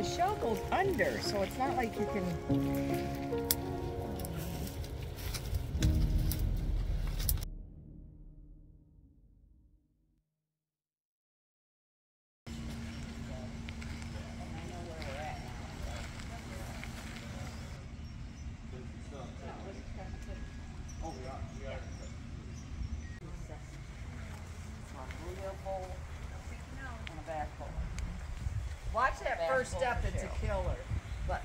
the shell goes under, so it's not like you can. First step, it's a killer. But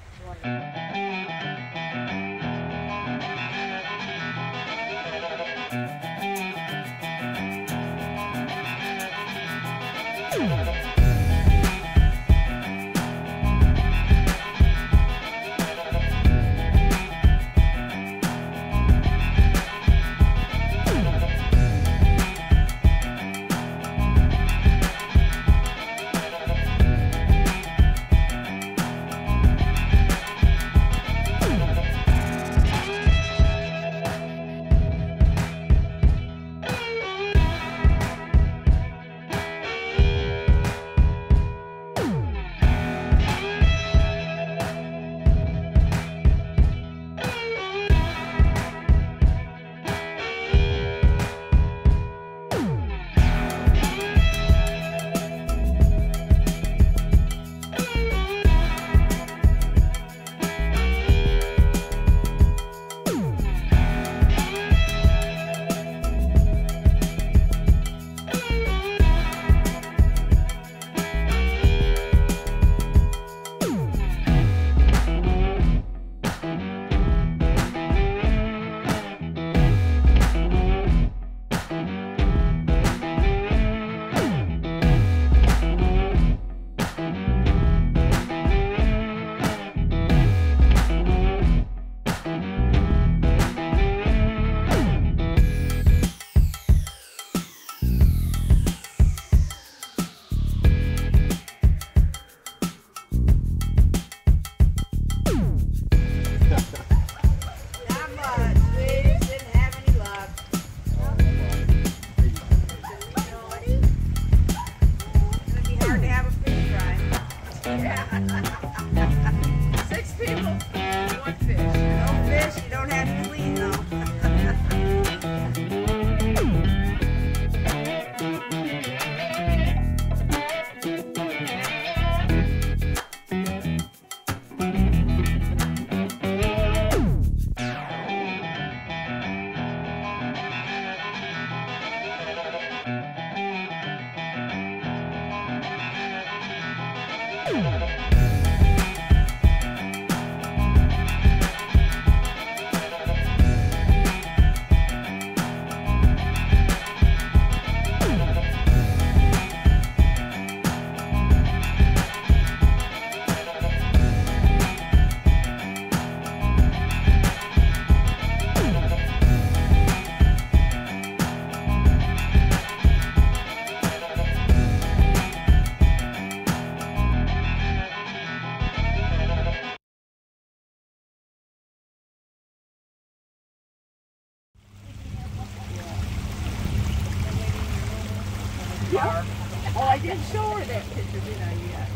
Oh, I didn't show her that picture, did I, yet?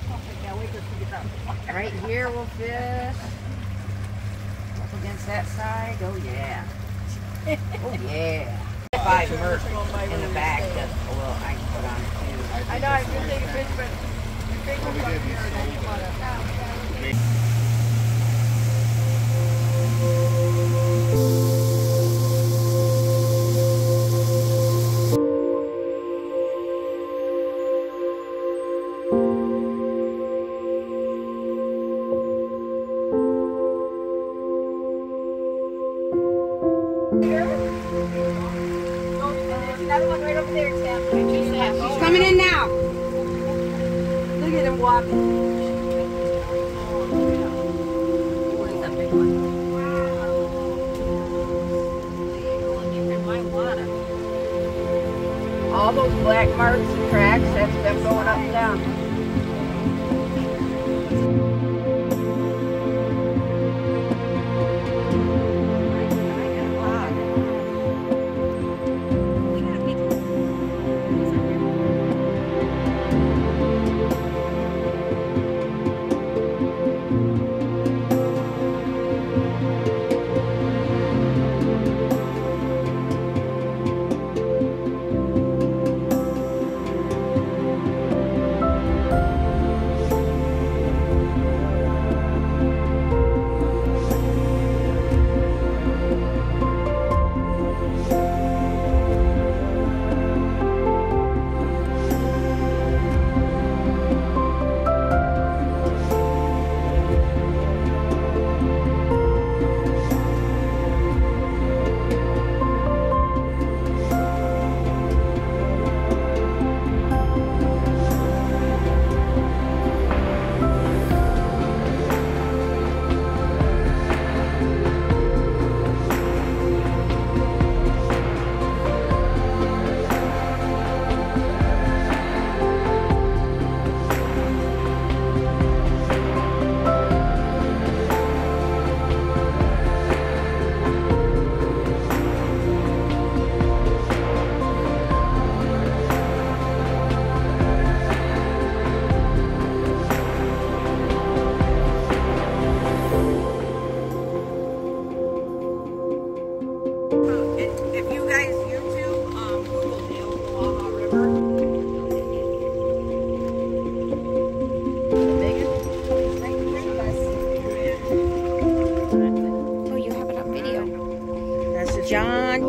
I wait till she gets out. Right here we'll fish. Up against that side, oh yeah. Oh yeah. Five merc in the back that, well, I can put on too. I know, I've take taking pictures, but the big one's up here, coming in now. Look at him walking. All those black marks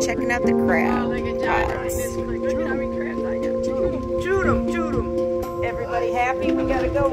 Oh, how many crabs I got. Shoot 'em, shoot 'em, shoot 'em. Everybody happy? We gotta go